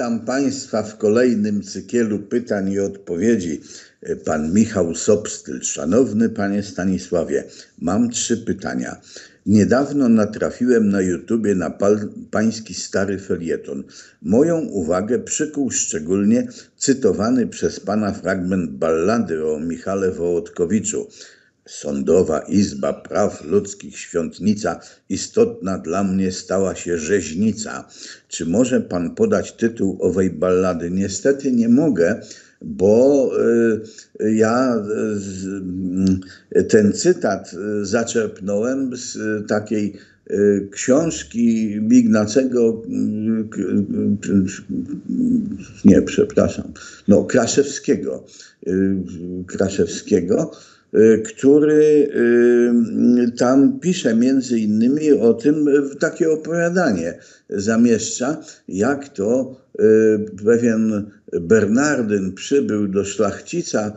Witam Państwa w kolejnym cykielu pytań i odpowiedzi. Pan Michał Sobstyl. Szanowny Panie Stanisławie, mam trzy pytania. Niedawno natrafiłem na YouTubie na pański stary felieton. Moją uwagę przykuł szczególnie cytowany przez pana fragment ballady o Michale Wołodkowiczu. Sądowa Izba Praw Ludzkich Świątnica istotna dla mnie stała się rzeźnica. Czy może pan podać tytuł owej ballady? Niestety nie mogę, bo y, ja y, ten cytat y, zaczerpnąłem z takiej książki Mignacego, nie, przepraszam, no Kraszewskiego, Kraszewskiego, Y, który y, tam pisze między innymi o tym, takie opowiadanie zamieszcza, jak to y, pewien Bernardyn przybył do szlachcica,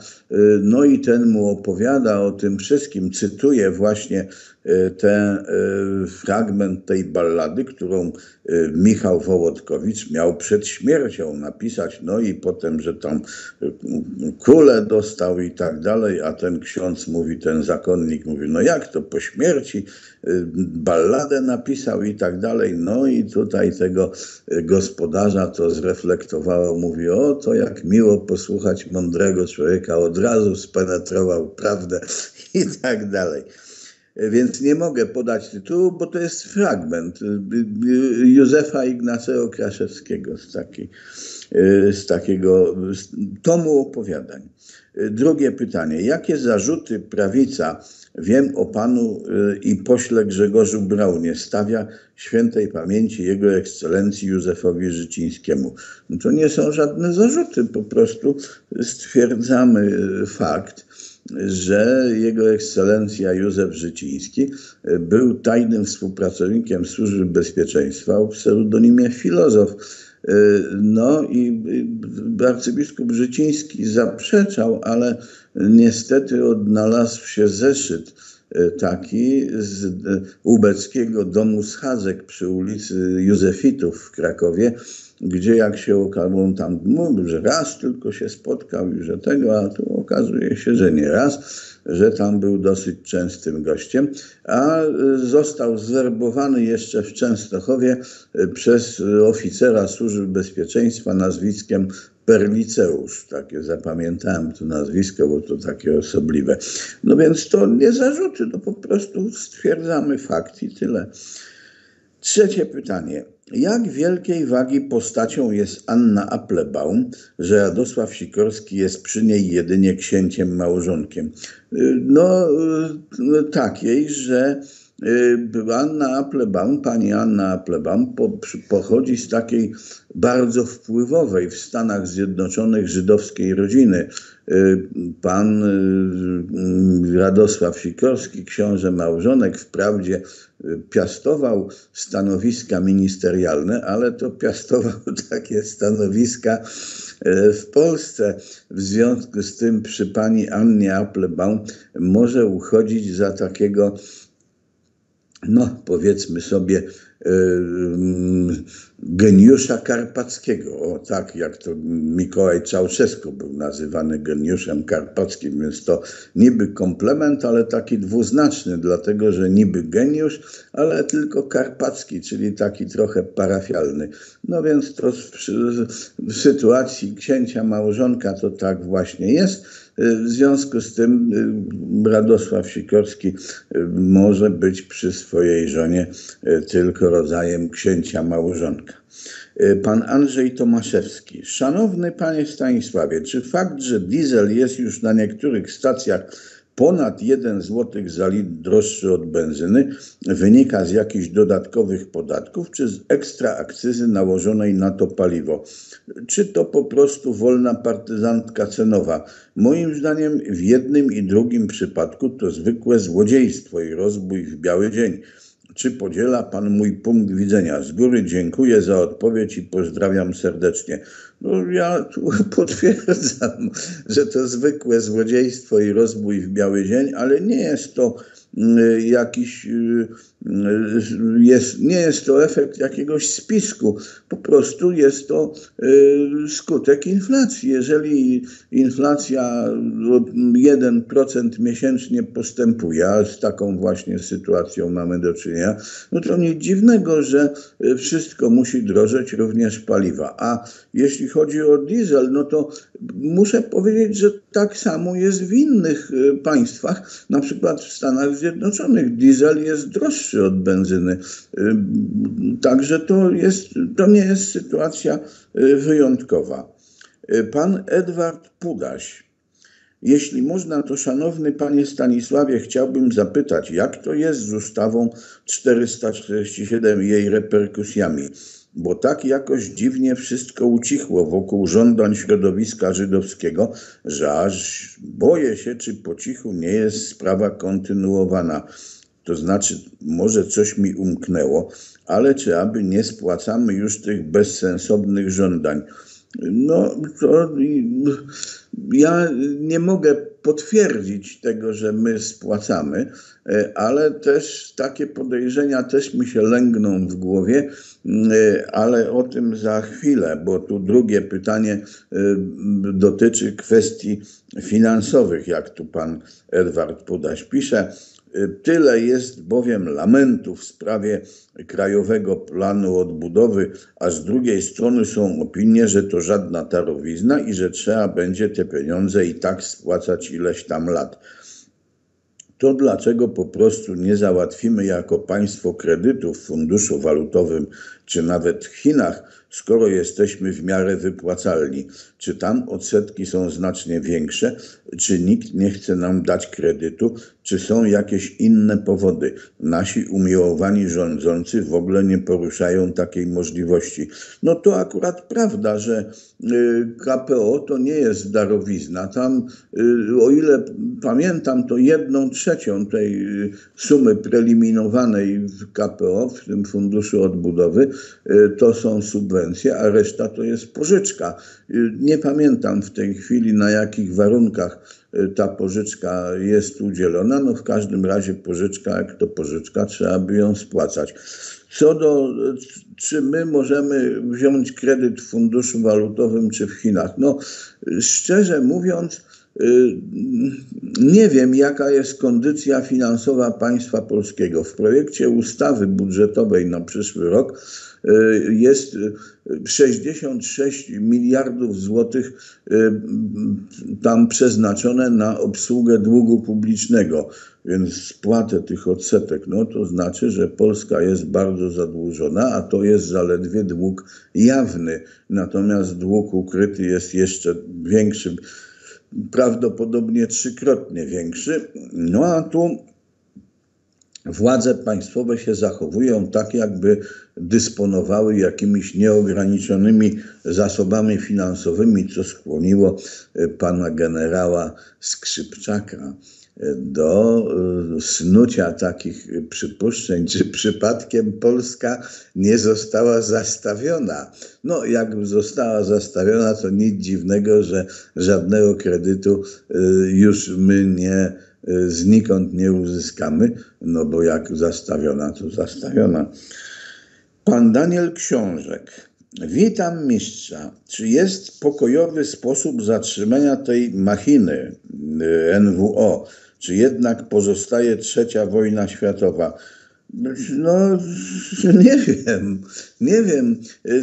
no i ten mu opowiada o tym wszystkim, cytuje właśnie ten fragment tej ballady, którą Michał Wołodkowicz miał przed śmiercią napisać, no i potem, że tam kulę dostał i tak dalej, a ten ksiądz mówi, ten zakonnik mówi, no jak to po śmierci balladę napisał i tak dalej, no i tutaj tego gospodarza to zreflektowało, mówi, o to jak miło posłuchać mądrego człowieka, od razu spenetrował prawdę i tak dalej. Więc nie mogę podać tytułu, bo to jest fragment Józefa Ignacego Kraszewskiego z, takiej, z takiego tomu opowiadań. Drugie pytanie. Jakie zarzuty prawica, wiem o panu i pośle Grzegorzu Braunie, stawia świętej pamięci jego ekscelencji Józefowi Życińskiemu? No to nie są żadne zarzuty, po prostu stwierdzamy fakt że jego ekscelencja Józef Życiński był tajnym współpracownikiem Służby Bezpieczeństwa o pseudonimie Filozof. No i arcybiskup Życiński zaprzeczał, ale niestety odnalazł się zeszyt taki z ubeckiego domu schadzek przy ulicy Józefitów w Krakowie, gdzie jak się okazało, on tam mówił, że raz tylko się spotkał i że tego, a tu okazuje się, że nie raz, że tam był dosyć częstym gościem, a został zwerbowany jeszcze w Częstochowie przez oficera służby bezpieczeństwa nazwiskiem Perliceusz. Takie zapamiętałem to nazwisko, bo to takie osobliwe. No więc to nie zarzuty, no po prostu stwierdzamy fakt i tyle. Trzecie pytanie. Jak wielkiej wagi postacią jest Anna Applebaum, że Radosław Sikorski jest przy niej jedynie księciem małżonkiem? No takiej, że y, Anna Applebaum, pani Anna Applebaum po, pochodzi z takiej bardzo wpływowej w Stanach Zjednoczonych żydowskiej rodziny. Y, pan y, Radosław Sikorski, książę małżonek, wprawdzie piastował stanowiska ministerialne, ale to piastował takie stanowiska w Polsce. W związku z tym przy pani Annie Applebaum może uchodzić za takiego, no powiedzmy sobie, geniusza karpackiego. O tak, jak to Mikołaj Czałszewsko był nazywany geniuszem karpackim, więc to niby komplement, ale taki dwuznaczny, dlatego że niby geniusz, ale tylko karpacki, czyli taki trochę parafialny. No więc to w, w sytuacji księcia małżonka to tak właśnie jest. W związku z tym y, Radosław Sikorski y, może być przy swojej żonie y, tylko rodzajem księcia małżonka. Pan Andrzej Tomaszewski. Szanowny panie Stanisławie, czy fakt, że diesel jest już na niektórych stacjach ponad 1 zł za litr droższy od benzyny wynika z jakichś dodatkowych podatków czy z ekstra akcyzy nałożonej na to paliwo. Czy to po prostu wolna partyzantka cenowa? Moim zdaniem w jednym i drugim przypadku to zwykłe złodziejstwo i rozbój w biały dzień. Czy podziela Pan mój punkt widzenia? Z góry dziękuję za odpowiedź i pozdrawiam serdecznie. No, ja tu potwierdzam, że to zwykłe złodziejstwo i rozbój w biały dzień, ale nie jest to jakiś jest, nie jest to efekt jakiegoś spisku, po prostu jest to skutek inflacji. Jeżeli inflacja 1% miesięcznie postępuje, a z taką właśnie sytuacją mamy do czynienia, no to nic dziwnego, że wszystko musi drożeć, również paliwa. A jeśli chodzi o diesel, no to muszę powiedzieć, że tak samo jest w innych państwach, na przykład w Stanach Zjednoczonych diesel jest droższy od benzyny. Także to, jest, to nie jest sytuacja y, wyjątkowa. Y, pan Edward Pudaś. Jeśli można, to szanowny panie Stanisławie, chciałbym zapytać, jak to jest z ustawą 447 i jej reperkusjami? Bo tak jakoś dziwnie wszystko ucichło wokół żądań środowiska żydowskiego, że aż boję się, czy po cichu nie jest sprawa kontynuowana. To znaczy, może coś mi umknęło, ale czy aby nie spłacamy już tych bezsensownych żądań? No, to ja nie mogę potwierdzić tego, że my spłacamy, ale też takie podejrzenia też mi się lęgną w głowie, ale o tym za chwilę, bo tu drugie pytanie dotyczy kwestii finansowych, jak tu pan Edward Pudaś pisze. Tyle jest bowiem lamentów w sprawie Krajowego Planu Odbudowy, a z drugiej strony są opinie, że to żadna tarowizna i że trzeba będzie te pieniądze i tak spłacać ileś tam lat. To dlaczego po prostu nie załatwimy jako państwo kredytu w funduszu walutowym czy nawet Chinach, skoro jesteśmy w miarę wypłacalni? Czy tam odsetki są znacznie większe? Czy nikt nie chce nam dać kredytu? Czy są jakieś inne powody? Nasi umiłowani rządzący w ogóle nie poruszają takiej możliwości. No to akurat prawda, że y, KPO to nie jest darowizna. Tam, y, o ile pamiętam, to jedną trzecią tej y, sumy preliminowanej w KPO, w tym Funduszu Odbudowy, to są subwencje, a reszta to jest pożyczka. Nie pamiętam w tej chwili na jakich warunkach ta pożyczka jest udzielona. No w każdym razie pożyczka, jak to pożyczka, trzeba by ją spłacać. Co do, czy my możemy wziąć kredyt w funduszu walutowym czy w Chinach? No szczerze mówiąc, y, nie wiem, jaka jest kondycja finansowa państwa polskiego. W projekcie ustawy budżetowej na przyszły rok y, jest 66 miliardów złotych y, tam przeznaczone na obsługę długu publicznego, więc spłatę tych odsetek, no to znaczy, że Polska jest bardzo zadłużona, a to jest zaledwie dług jawny, natomiast dług ukryty jest jeszcze większy, prawdopodobnie trzykrotnie większy. No a tu władze państwowe się zachowują tak, jakby dysponowały jakimiś nieograniczonymi zasobami finansowymi, co skłoniło pana generała Skrzypczaka do e, snucia takich przypuszczeń, czy przypadkiem Polska nie została zastawiona. No, jak została zastawiona, to nic dziwnego, że żadnego kredytu już my nie znikąd nie uzyskamy, no bo jak zastawiona, to zastawiona. Pan Daniel Książek. Witam mistrza. Czy jest pokojowy sposób zatrzymania tej machiny y, NWO? Czy jednak pozostaje trzecia wojna światowa? No, nie wiem, nie wiem. Y,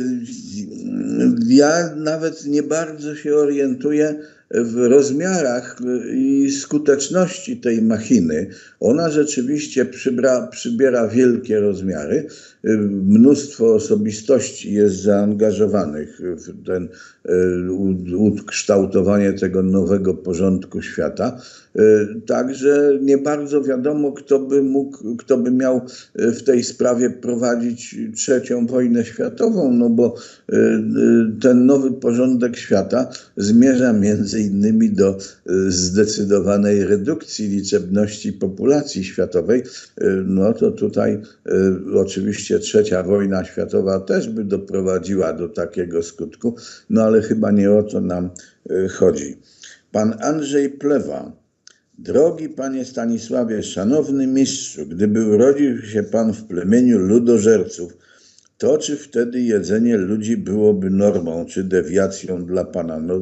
ja nawet nie bardzo się orientuję w rozmiarach i skuteczności tej machiny. Ona rzeczywiście przybra, przybiera wielkie rozmiary. Mnóstwo osobistości jest zaangażowanych w ten e, ukształtowanie tego nowego porządku świata. E, także nie bardzo wiadomo, kto by mógł, kto by miał w tej sprawie prowadzić trzecią wojnę światową, no bo ten nowy porządek świata zmierza między innymi do zdecydowanej redukcji liczebności populacji światowej. No to tutaj oczywiście trzecia wojna światowa też by doprowadziła do takiego skutku, no ale chyba nie o to nam chodzi. Pan Andrzej Plewa Drogi panie Stanisławie, szanowny mistrzu, gdyby urodził się pan w plemieniu ludożerców, to czy wtedy jedzenie ludzi byłoby normą czy dewiacją dla pana? No,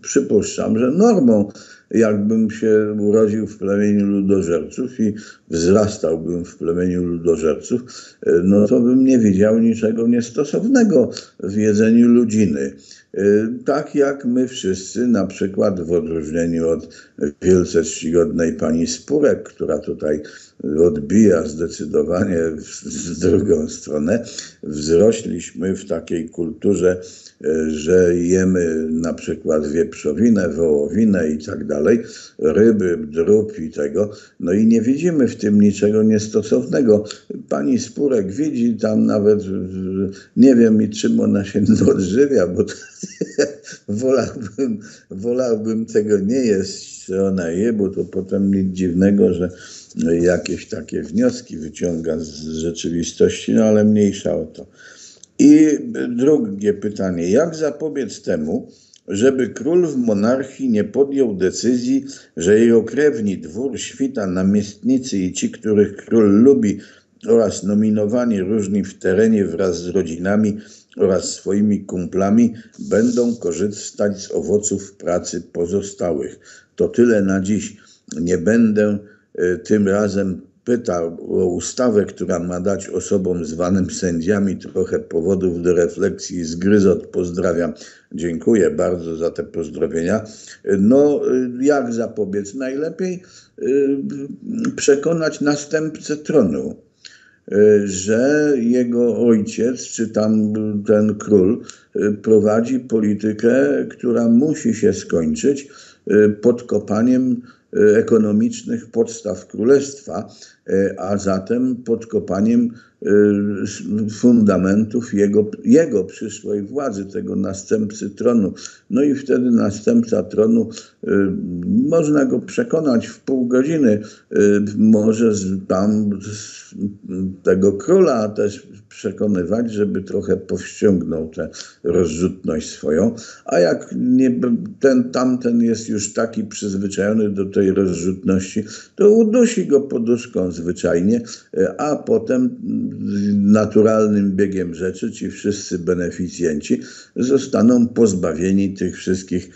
przypuszczam, że normą. Jakbym się urodził w plemieniu ludożerców i wzrastałbym w plemieniu ludożerców, no to bym nie widział niczego niestosownego w jedzeniu ludziny. Tak jak my wszyscy, na przykład w odróżnieniu od wielce czcigodnej pani Spurek, która tutaj odbija zdecydowanie w drugą stronę. Wzrośliśmy w takiej kulturze, e, że jemy na przykład wieprzowinę, wołowinę i tak dalej, ryby, drób i tego, no i nie widzimy w tym niczego niestosownego. Pani Spurek widzi tam nawet, nie wiem i czym ona się odżywia, bo wolałbym, wolałbym tego nie jeść, co ona je, bo to potem nic dziwnego, że jakieś takie wnioski wyciąga z rzeczywistości, no ale mniejsza o to. I drugie pytanie, jak zapobiec temu, żeby król w monarchii nie podjął decyzji, że jego krewni, dwór, świta, namiestnicy i ci, których król lubi oraz nominowani różni w terenie wraz z rodzinami oraz swoimi kumplami będą korzystać z owoców pracy pozostałych. To tyle na dziś. Nie będę E, tym razem pyta o ustawę, która ma dać osobom zwanym sędziami trochę powodów do refleksji. Zgryzot pozdrawiam. Dziękuję bardzo za te pozdrowienia. No, jak zapobiec? Najlepiej e, przekonać następcę tronu, że jego ojciec, czy tam ten król, prowadzi politykę, która musi się skończyć podkopaniem ekonomicznych podstaw królestwa, e, a zatem podkopaniem e, fundamentów jego, jego przyszłej władzy, tego następcy tronu. No i wtedy następca tronu, e, można go przekonać w pół godziny, może tam tego króla też przekonywać, żeby trochę powściągnął tę rozrzutność swoją, a jak nie, ten tamten jest już taki przyzwyczajony do tej rozrzutności, to udusi go poduszką zwyczajnie, a potem naturalnym biegiem rzeczy ci wszyscy beneficjenci zostaną pozbawieni tych wszystkich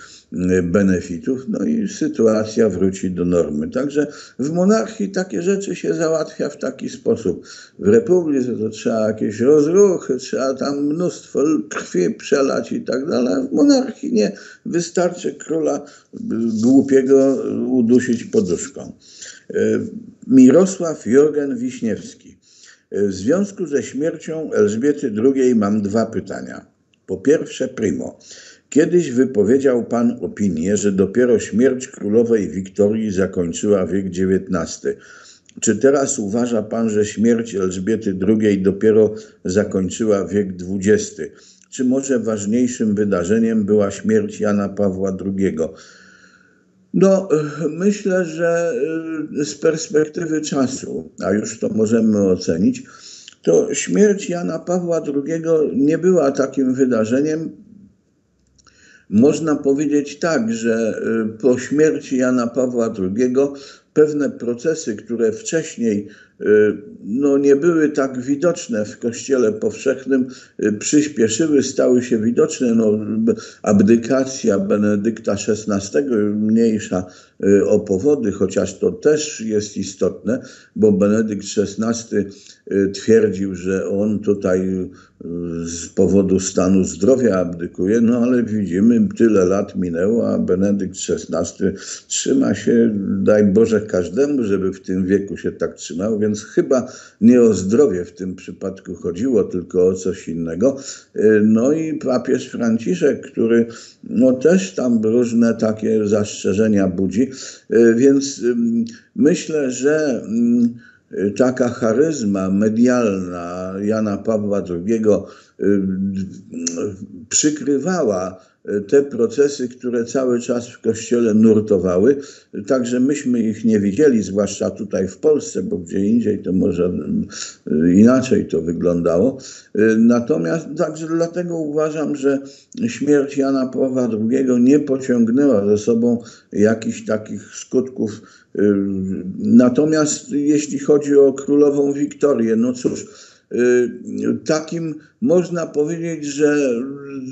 benefitów, no i sytuacja wróci do normy. Także w monarchii takie rzeczy się załatwia w taki sposób. W republice to trzeba jakieś rozruchy, trzeba tam mnóstwo krwi przelać i tak dalej. W monarchii nie. Wystarczy króla głupiego udusić poduszką. Mirosław Jorgen Wiśniewski. W związku ze śmiercią Elżbiety II mam dwa pytania. Po pierwsze, primo. Kiedyś wypowiedział pan opinię, że dopiero śmierć królowej Wiktorii zakończyła wiek XIX. Czy teraz uważa pan, że śmierć Elżbiety II dopiero zakończyła wiek XX? Czy może ważniejszym wydarzeniem była śmierć Jana Pawła II? No, myślę, że y, z perspektywy czasu, a już to możemy ocenić, to śmierć Jana Pawła II nie była takim wydarzeniem, można powiedzieć tak, że y, po śmierci Jana Pawła II pewne procesy, które wcześniej y, no, nie były tak widoczne w Kościele powszechnym, y, przyspieszyły, stały się widoczne. No, abdykacja Benedykta XVI, mniejsza o powody, chociaż to też jest istotne, bo Benedykt XVI twierdził, że on tutaj z powodu stanu zdrowia abdykuje, no ale widzimy, tyle lat minęło, a Benedykt XVI trzyma się, daj Boże każdemu, żeby w tym wieku się tak trzymał, więc chyba nie o zdrowie w tym przypadku chodziło, tylko o coś innego. No i papież Franciszek, który no też tam różne takie zastrzeżenia budzi, więc myślę, że taka charyzma medialna Jana Pawła II y, przykrywała te procesy, które cały czas w Kościele nurtowały. Także myśmy ich nie widzieli, zwłaszcza tutaj w Polsce, bo gdzie indziej to może inaczej to wyglądało. Natomiast także dlatego uważam, że śmierć Jana Pawła II nie pociągnęła ze sobą jakichś takich skutków. Natomiast jeśli chodzi o królową Wiktorię, no cóż, takim można powiedzieć, że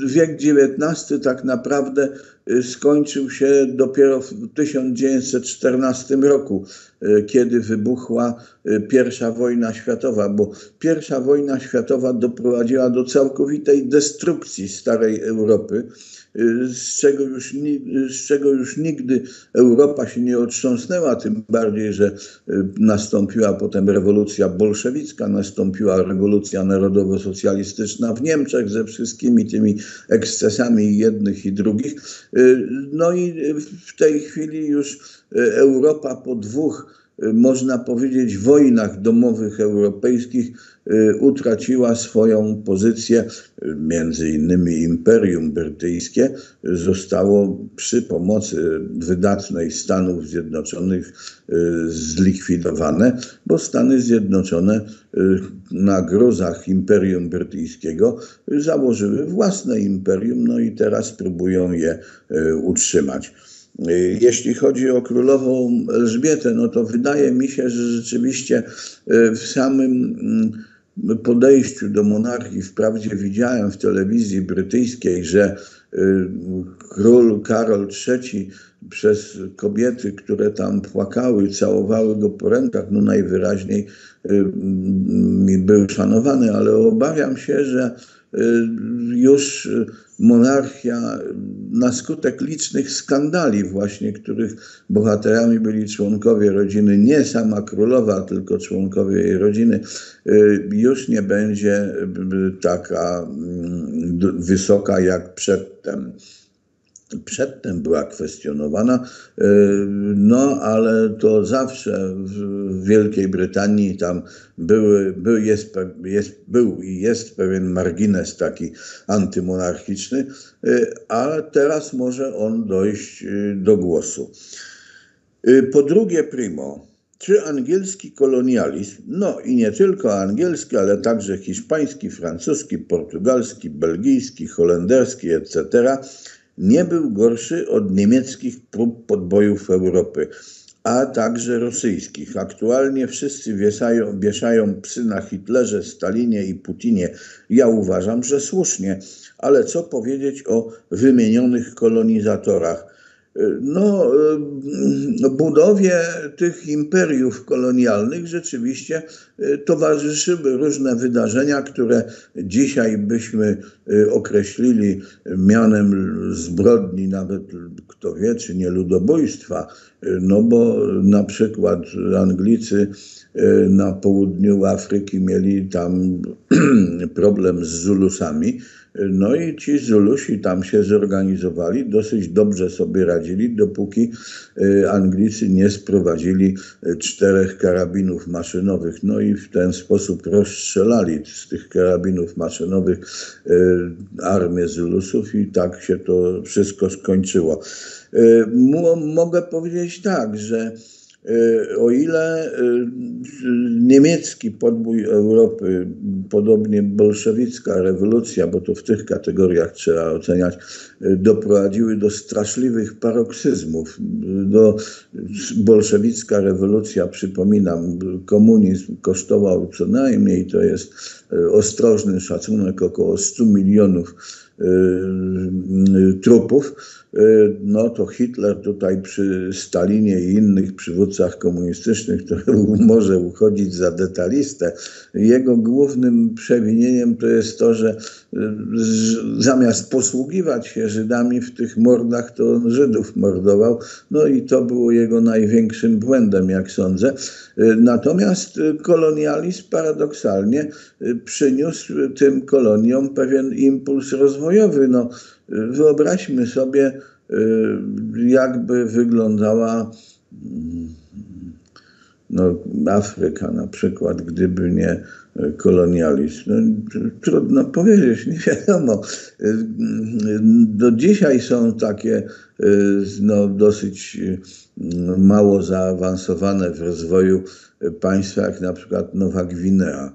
wiek XIX tak naprawdę y, skończył się dopiero w 1914 roku, y, kiedy wybuchła y, I wojna światowa, bo I wojna światowa doprowadziła do całkowitej destrukcji starej Europy z czego, już, z czego już nigdy Europa się nie otrząsnęła, tym bardziej, że nastąpiła potem rewolucja bolszewicka, nastąpiła rewolucja narodowo-socjalistyczna w Niemczech ze wszystkimi tymi ekscesami jednych i drugich. No i w tej chwili już Europa po dwóch można powiedzieć, wojnach domowych europejskich y, utraciła swoją pozycję, między innymi Imperium Brytyjskie zostało przy pomocy wydatnej Stanów Zjednoczonych y, zlikwidowane, bo Stany Zjednoczone y, na grozach Imperium Brytyjskiego założyły własne imperium, no i teraz próbują je utrzymać. Y, jeśli chodzi o królową Elżbietę, no to wydaje mi się, że rzeczywiście y, w samym mm, podejściu do monarchii, wprawdzie widziałem w telewizji brytyjskiej, że y, król Karol III przez kobiety, które tam płakały, całowały go po rękach, no najwyraźniej mm, był szanowany, ale obawiam się, że już monarchia na skutek licznych skandali właśnie, których bohaterami byli członkowie rodziny, nie sama królowa, tylko członkowie jej rodziny, y, już nie będzie taka mm, wysoka jak przedtem przedtem była kwestionowana, e, no ale to zawsze w Wielkiej Brytanii tam były, był, jest, jest, był i jest pewien margines taki antymonarchiczny, e, a teraz może on dojść e, do głosu. Po drugie, primo, czy angielski kolonializm, no i nie tylko angielski, ale także hiszpański, francuski, portugalski, belgijski, holenderski, etc., nie był gorszy od niemieckich prób podbojów Europy, a także rosyjskich. Aktualnie wszyscy wieszają, wieszają psy na Hitlerze, Stalinie i Putinie. Ja uważam, że słusznie, ale co powiedzieć o wymienionych kolonizatorach? No, y, budowie tych imperiów kolonialnych rzeczywiście y, towarzyszyły różne wydarzenia, które dzisiaj byśmy y, określili mianem zbrodni, nawet kto wie, czy nie ludobójstwa, no bo na przykład Anglicy na południu Afryki mieli tam problem z Zulusami, no i ci Zulusi tam się zorganizowali, dosyć dobrze sobie radzili, dopóki y, Anglicy nie sprowadzili y, czterech karabinów maszynowych. No i w ten sposób rozstrzelali z tych karabinów maszynowych y, armię Zulusów i tak się to wszystko skończyło. Mogę powiedzieć tak, że o ile e, niemiecki podbój Europy, podobnie bolszewicka rewolucja, bo to w tych kategoriach trzeba oceniać, e, doprowadziły do straszliwych paroksyzmów. Do bolszewicka rewolucja, przypominam, komunizm kosztował co najmniej, to jest ostrożny szacunek, około 100 milionów trupów Y, no to Hitler tutaj przy Stalinie i innych przywódcach komunistycznych to może uchodzić za detalistę. Jego głównym przewinieniem to jest to, że zamiast posługiwać się Żydami w tych mordach, to on Żydów mordował. No i to było jego największym błędem, jak sądzę. Y, natomiast kolonializm paradoksalnie przyniósł tym koloniom pewien impuls rozwojowy. No, Wyobraźmy sobie, y, jakby wyglądała mm, no, Afryka na przykład, gdyby nie y, kolonializm? No, trudno powiedzieć, nie wiadomo. Do dzisiaj są takie no, dosyć mało zaawansowane w rozwoju państwa, jak na przykład Nowa Gwinea.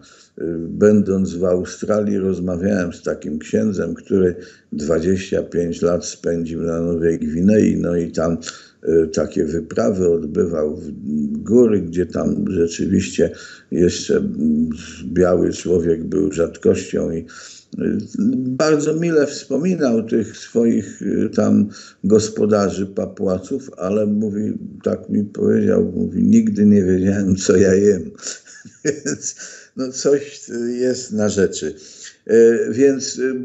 Będąc w Australii, rozmawiałem z takim księdzem, który 25 lat spędził na Nowej Gwinei, no i tam takie wyprawy odbywał w góry, gdzie tam rzeczywiście jeszcze biały człowiek był rzadkością i bardzo mile wspominał tych swoich y, tam gospodarzy Papułaców, ale mówi, tak mi powiedział, mówi, nigdy nie wiedziałem, co ja jem. Więc no coś jest na rzeczy. E, więc y,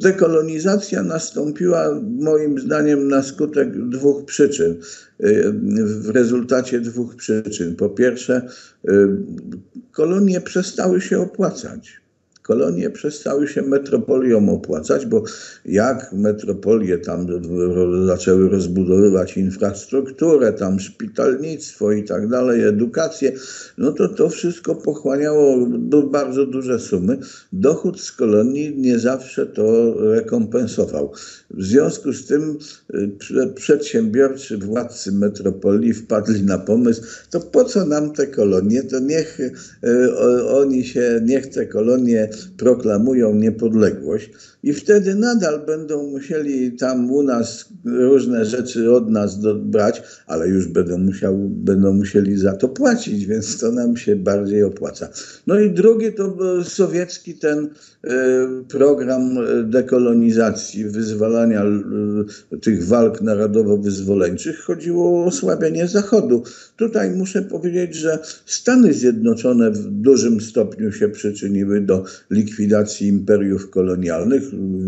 dekolonizacja nastąpiła moim zdaniem na skutek dwóch przyczyn. E, w rezultacie dwóch przyczyn. Po pierwsze, kolonie przestały się opłacać kolonie przestały się metropoliom opłacać, bo jak metropolie tam zaczęły rozbudowywać infrastrukturę, tam szpitalnictwo i tak dalej, edukację, no to to wszystko pochłaniało bardzo duże sumy. Dochód z kolonii nie zawsze to rekompensował. W związku z tym y, przedsiębiorczy władcy metropolii wpadli na pomysł, to po co nam te kolonie, to niech y, oni się, niech te kolonie proklamują niepodległość i wtedy nadal będą musieli tam u nas różne rzeczy od nas brać, ale już będą, musiał, będą musieli za to płacić, więc to nam się bardziej opłaca. No i drugi to sowiecki ten e, program dekolonizacji, wyzwalania e, tych walk narodowo-wyzwoleńczych. Chodziło o osłabienie Zachodu. Tutaj muszę powiedzieć, że Stany Zjednoczone w dużym stopniu się przyczyniły do likwidacji imperiów kolonialnych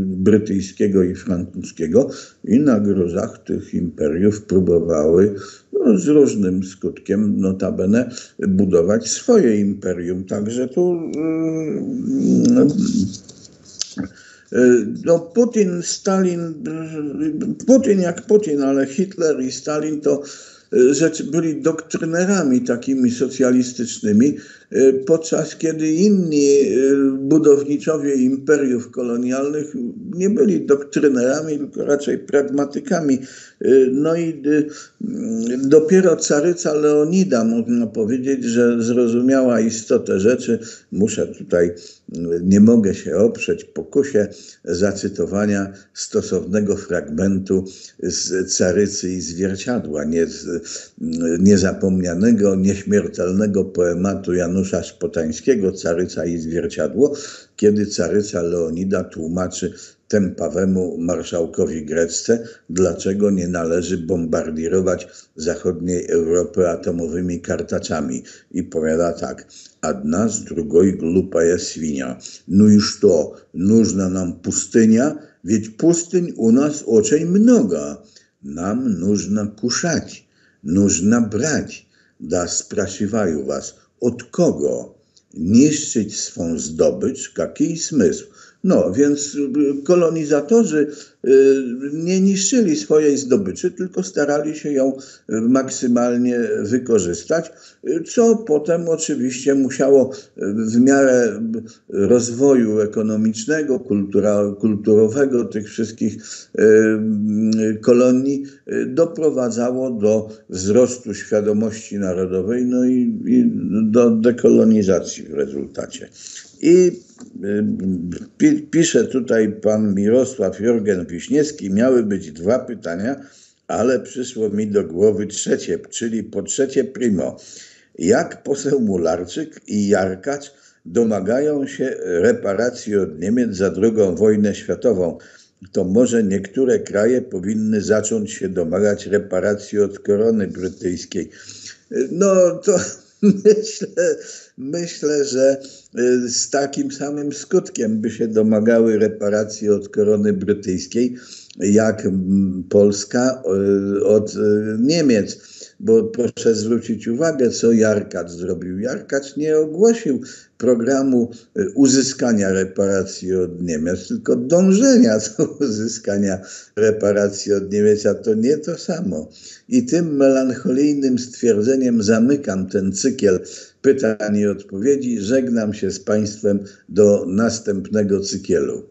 brytyjskiego i francuskiego i na gruzach tych imperiów próbowały no, z różnym skutkiem notabene budować swoje imperium. Także tu yy, no Putin, Stalin, Putin jak Putin, ale Hitler i Stalin to rzeczy byli doktrynerami takimi socjalistycznymi, e, podczas kiedy inni e, budowniczowie imperiów kolonialnych nie byli doktrynerami, tylko raczej pragmatykami. E, no i dopiero caryca Leonida, można powiedzieć, że zrozumiała istotę rzeczy. Muszę tutaj, nie mogę się oprzeć pokusie zacytowania stosownego fragmentu z carycy i zwierciadła, nie niezapomnianego, nieśmiertelnego poematu Janusza Szpotańskiego Caryca i zwierciadło, kiedy caryca Leonida tłumaczy tempawemu marszałkowi grecce, dlaczego nie należy bombardirować zachodniej Europy atomowymi kartaczami. I powiada tak, одна z drugoj głupaja świnia. No już to, нужна nam pustynia, ведь pustyń u nas oczej mnoga. Nam нужно kuszać нужно brać. Da spрашиваю was, od kogo niszczyć swą zdobycz, jaki smysł? No, więc kolonizatorzy y, nie niszczyli swojej zdobyczy, tylko starali się ją maksymalnie wykorzystać, co potem oczywiście musiało w miarę rozwoju ekonomicznego, kultura, kulturowego tych wszystkich y, kolonii doprowadzało do wzrostu świadomości narodowej, no i, i do dekolonizacji w rezultacie. I y, pisze tutaj pan Mirosław Jorgen Wiśniewski, miały być dwa pytania, ale przyszło mi do głowy trzecie, czyli po trzecie primo. Jak poseł Mularczyk i Jarkacz domagają się reparacji od Niemiec za II wojnę światową, to może niektóre kraje powinny zacząć się domagać reparacji od korony brytyjskiej. No to myślę, myślę, że y, z takim samym skutkiem by się domagały reparacji od korony brytyjskiej, jak Polska y, od y, Niemiec. Bo proszę zwrócić uwagę, co Jarkacz zrobił. Jarkacz nie ogłosił programu y, uzyskania reparacji od Niemiec, tylko dążenia do uzyskania reparacji od Niemiec, a to nie to samo. I tym melancholijnym stwierdzeniem zamykam ten cykiel pytań i odpowiedzi. Żegnam się z Państwem do następnego cykielu.